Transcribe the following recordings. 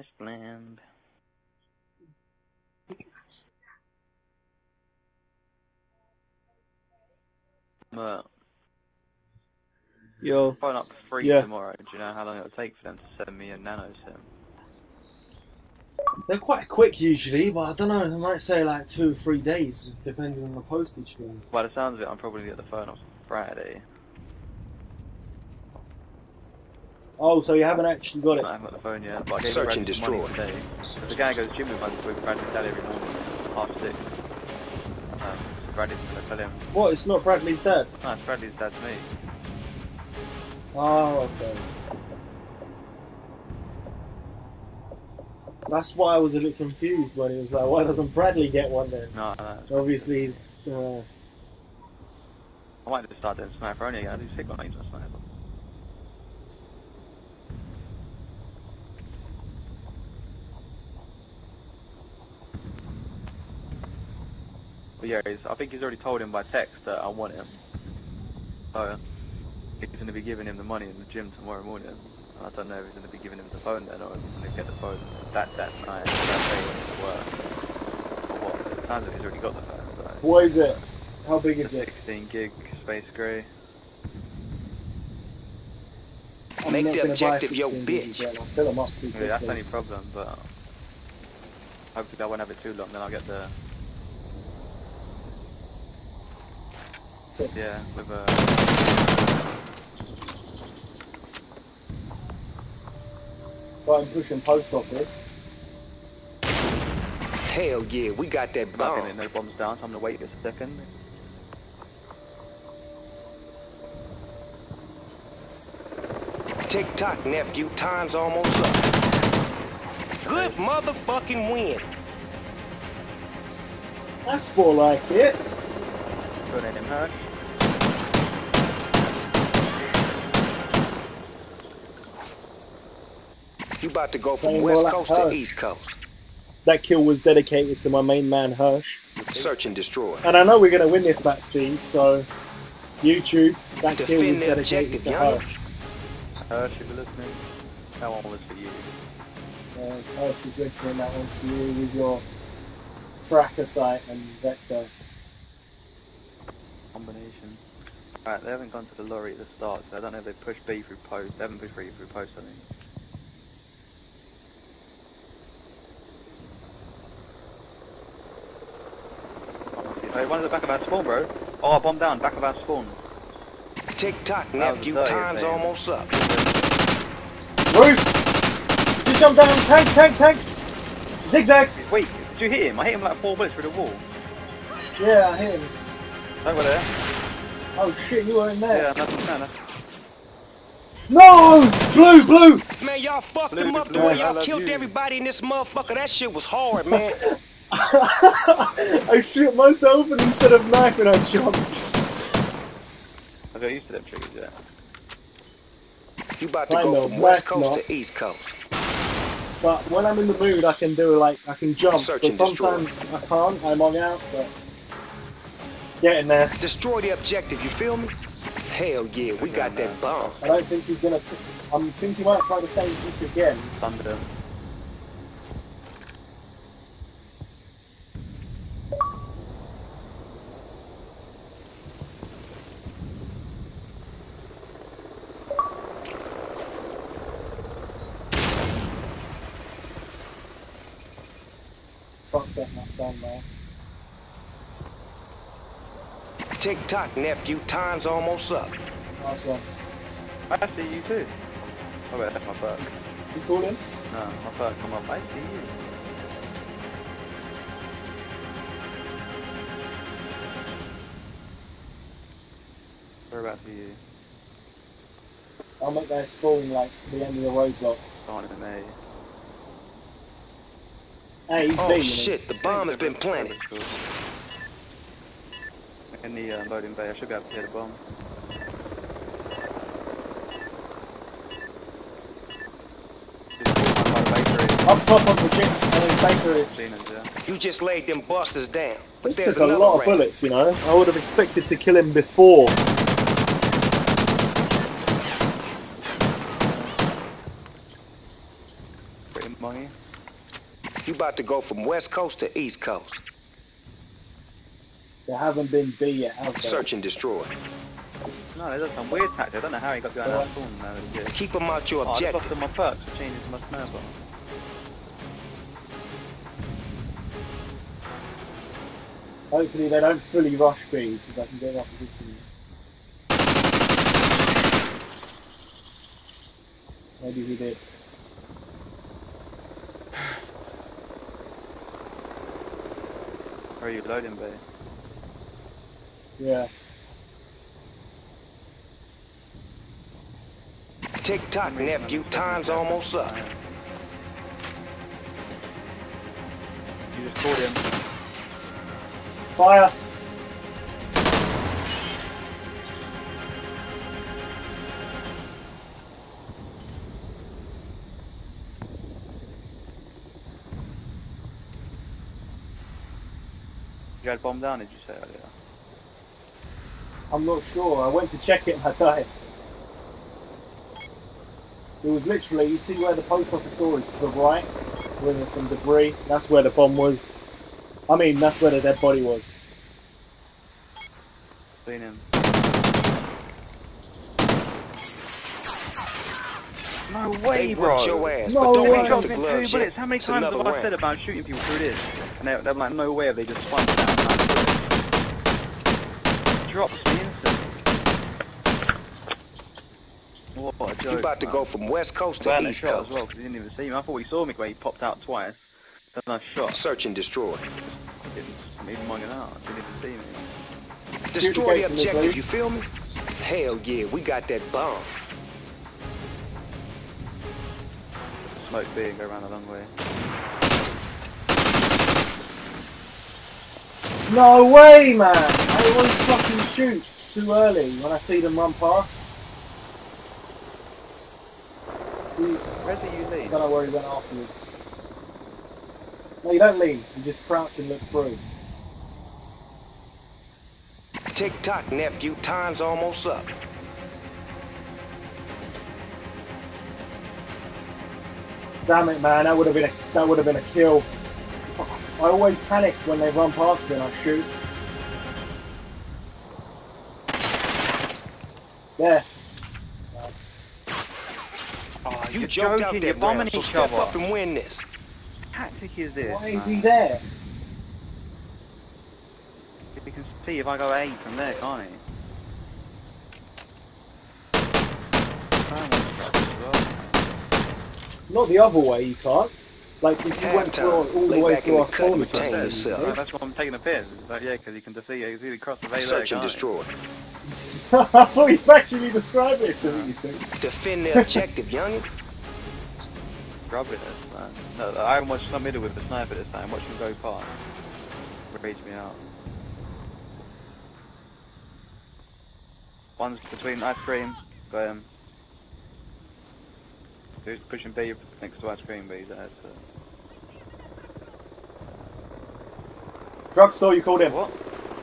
promised land. But Yo, phone up free Yeah. tomorrow. Do you know how long it'll take for them to send me a nano sim? they're quite quick usually, but I don't know. They might say like two or three days, depending on the postage thing. By the sounds of it, I'm probably get the phone on Friday. Oh, so you haven't actually got it? I haven't got the phone yet, but I gave Search and Bradley money destroy. today. The guy goes gym with us with Bradley's dad every morning, half six. Um, so Bradley's gonna tell him, What? It's not Bradley's dad. no, it's Bradley's dad's me. Oh, okay. That's why I was a bit confused when he was like, "Why doesn't Bradley get one then?" No, no. Obviously, he's. Uh, I might just start doing sniper only again. I do sick on names on sniper. But yeah, he's, I think he's already told him by text that I want him. So he's going to be giving him the money in the gym tomorrow morning. I don't know if he's going to be giving him the phone then, or if he's going to get the phone that that night, that day when he's at work. Or what? It sounds like he's already got the phone. So. what is it? How big is it? 16 gig space gray. I'm Make not the objective your 16 gig bitch. I'll fill them up too Yeah, that's the quickly. only problem, but hopefully I won't have it too long. Then I'll get the Six. yeah with uh, a But I'm pushing post office. Hell yeah, we got that nothing. bomb. No bombs down. So I'm gonna wait a second. Tick tock, nephew. Time's almost up. Good motherfucking win. That's more like it. Put in him hurt. You about to go from Playing west coast to east coast. That kill was dedicated to my main man Hirsch. Search and destroy. And I know we're going to win this match, Steve, so YouTube, that kill Defend was the dedicated objective, to young. Hirsch. Hirsch, if you're listening, that one was for you. Uh, Hirsch is listening that one's for you with your Fracasite and Vector. Combination. Alright, they haven't gone to the lorry at the start, so I don't know if they pushed B through post. They haven't pushed B through post, I think. Hey, one at the back of our spawn, bro. Oh, bomb down, back of our spawn. Tick tock, That was nephew. Time's man. almost up. Roof! Does he jump down? Tank, tank, tank! Zigzag! Wait, did you hit him? I hit him like four bullets through the wall. Yeah, I hit him. Over there. Oh shit, you were in there. Yeah, nothing, no, no. No! Blue, blue! Man, y'all fucked Blue, him up the way I y'all killed you. everybody in this motherfucker. That shit was hard, man. I shoot myself and instead of knifing I jumped. I got used to them triggers, yeah. You about to I go know, from west coast not. to east coast. But when I'm in the mood I can do like I can jump. Search but and destroy. sometimes I can't, I log out, but getting there. Destroy the objective, you feel me? Hell yeah, we got that bomb. I don't think he's gonna I'm think he might try the same trick again. Thunder. Fuck that Mustang man. Tick tock, nephew. Time's almost up. Nice one. I see you too. Oh wait, that's my perk. Did you call him? No, my perk come up. I see you. Whereabouts are you? I'll make that spawn like the end of the roadblock. Gone in A. Hey, he's Oh beating shit, the bomb has been planted. In the uh, loading bay, I should be able to hit a bomb. Up top of the gym and bakery. Cleaners. You just laid them busters down. But This there's took a lot of round. bullets, you know. I would have expected to kill him before. Pretty Hey, Mongy. You about to go from west coast to east coast. There haven't been B yet, have there? Search and destroy. No, there's some weird tactic. I don't know how he got going out of spawn now. that he did. Keep them out your Oh, I just lost objective. my perks for changing to my sniper. Hopefully they don't fully rush B because I can get in opposition. Maybe he did. Are you loading, B? Yeah. Tick tock, nephew. Time's almost up. You just caught him. Fire! You had bomb down, did you say earlier? I'm not sure. I went to check it and I died. It was literally, you see where the post office door is to the right, where there's some debris. That's where the bomb was. I mean, that's where the dead body was. Seen him. No way, They bro. your ass, No but don't way. pick up Shot two bullets. yet. How many It's times have another I said about shooting people through this? And they're, they're like, no way have they just spun down. Drops me instantly. What a joke. You about to man. go from west coast to east shot as coast. well, because he didn't even see me. I thought he saw me when he popped out twice. Then I shot. Search and destroy. Didn't even mind it out. Didn't even see me. Destroy the objective, you feel me? Hell yeah, we got that bomb. Smoke B and go around a long way. No way, man! I always fucking shoot too early when I see them run past. Where do you lead? don't know where he went afterwards. No, you don't leave. You just crouch and look through. Tick tock, nephew. Time's almost up. Damn it, man! That would have been a that would have been a kill. I always panic when they run past me and I shoot. There. Nice. Oh, You you're jumped joking. out You're that bombing round, so step up and win this. tactic is this? Why is he there? You can see if I go A from there, can't he? Thermal strike as well. Not the other way. You can't. Like if you went through all, all the way through in our the cut and spawn retain address, yourself. you that's what I'm taking a piss. But yeah, because you can see you can see the cross of A there, Search and destroy. I thought you actually described it to me. You think? Defend the objective, youngin. Rubbish, man. No, I haven't watched some middle with the sniper this time. Watch him go past. Rage me out. One's between ice cream. Got him. Who's pushing B next to ice cream? B. That's uh, Drugstore, you called him. what?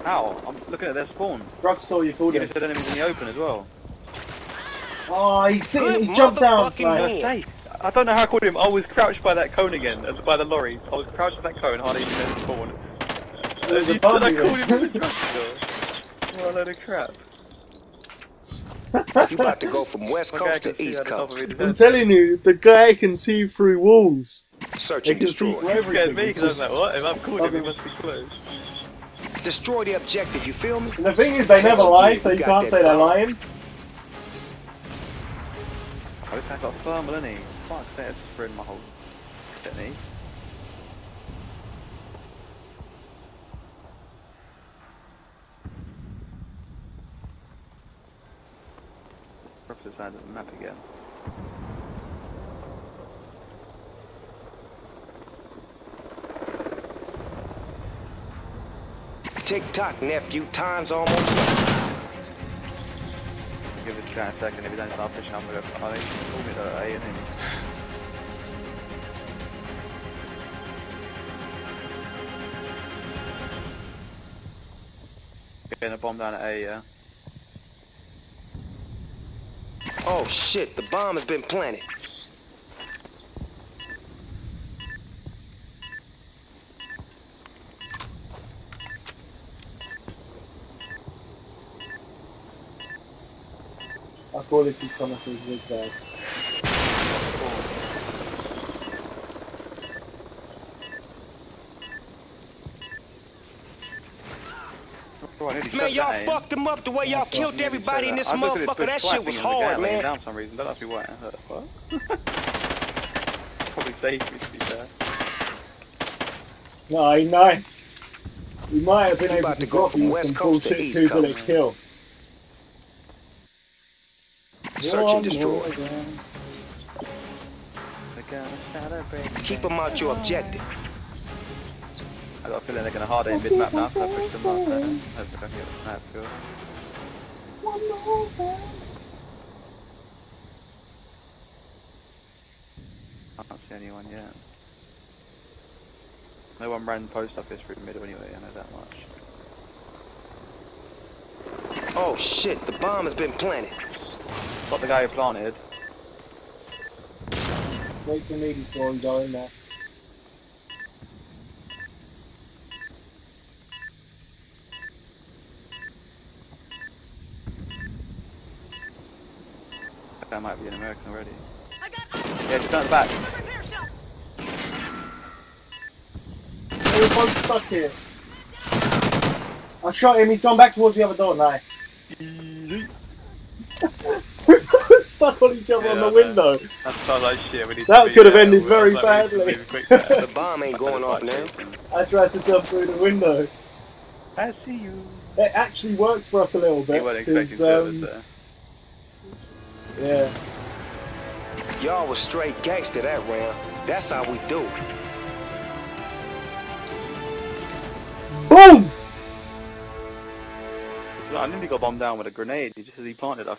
How? I'm looking at their spawn. Drugstore, you called You him. just said enemies in the open as well. Oh, he's sitting. Good He's jumped down. motherfucking Nice. win. Hey, I don't know how I called him. I was crouched by that cone again, uh, by the lorry. I was crouched by that cone, hardly even in the spawn. There's a You said I called him there. as a drugstore. What a load of crap. You about to go from west Okay, coast to east at the top of coast. I'm head. telling you, the guy can see through walls. Search He and can see destroy. through Scared everything. me It's because I was just- like, what? If I'm called him, he doesn't- must be close. Destroy the objective, you feel me? And the thing is, they never lie, so you you can't say they're lying. I this guy's got thermal, isn't he? Fuck, that's spreading my whole technique. Side of the map again. Tick tock, nephew. Time's almost up. Give guy a second. If he don't start pushing, I'm gonna go. I think call me the A and him. Getting a bomb down at A, yeah. Oh shit, the bomb has been planted. I thought if he's coming through zigzag. I Man, y'all fucked him up the way y'all killed everybody in this I looked at motherfucker. That shit was thing hard, man. Down for some reason. Don't ask me why. I heard, what? Probably saved me to be fair. No, he might. He might have been He able to to go drop from you West some Coast to bullshit East two bullet Coast. kill. Search and destroy. more again. They're gonna celebrate. Keep them out your objective. I got a feeling they're gonna hard aim mid map now, so I pushed them up there. Hopefully I can get a snap kill. One more again. I can't see anyone yet. No one ran post office through the middle anyway, I know that much. Oh shit, the bomb has been planted. Got the guy who planted. Wait for me before you go in there. Guy might be an American already. I got eyes Yeah, just down the back. on the repair shop. We're both stuck here. I shot him, he's gone back towards the other door, nice. We're both stuck on each other Yeah, on the window. That sounds like shit. We need That to be, could have uh, ended very like, we need to badly. move quick there. The bomb ain't going off now. I tried to jump through the window. I see you. It actually worked for us a little He bit. wasn't expecting 'cause, service um, there. Yeah. Y'all was straight gangster that round. That's how we do. Boom! I nearly got bombed down with a grenade. He just as he planted, I